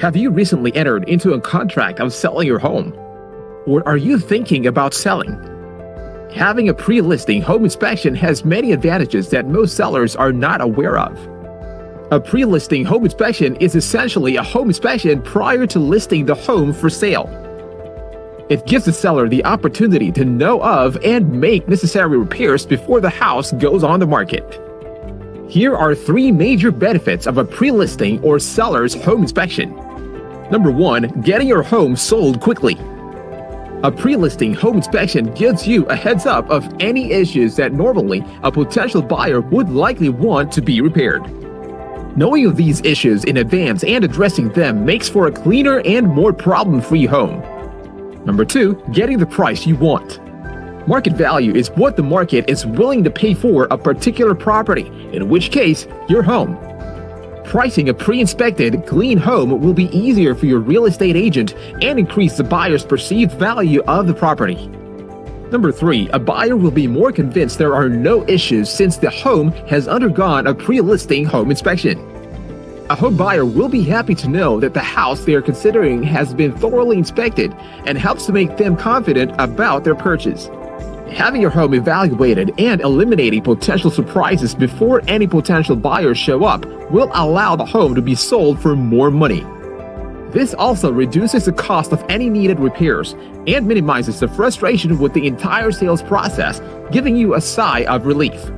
Have you recently entered into a contract of selling your home? Or are you thinking about selling? Having a pre listing home inspection has many advantages that most sellers are not aware of. A pre listing home inspection is essentially a home inspection prior to listing the home for sale. It gives the seller the opportunity to know of and make necessary repairs before the house goes on the market. Here are three major benefits of a pre listing or seller's home inspection. Number one, getting your home sold quickly. A pre listing home inspection gives you a heads up of any issues that normally a potential buyer would likely want to be repaired. Knowing of these issues in advance and addressing them makes for a cleaner and more problem free home. Number two, getting the price you want. Market value is what the market is willing to pay for a particular property, in which case, your home. Pricing a pre inspected, clean home will be easier for your real estate agent and increase the buyer's perceived value of the property. Number three, a buyer will be more convinced there are no issues since the home has undergone a pre listing home inspection. A home buyer will be happy to know that the house they are considering has been thoroughly inspected and helps to make them confident about their purchase. Having your home evaluated and eliminating potential surprises before any potential buyers show up will allow the home to be sold for more money. This also reduces the cost of any needed repairs and minimizes the frustration with the entire sales process, giving you a sigh of relief.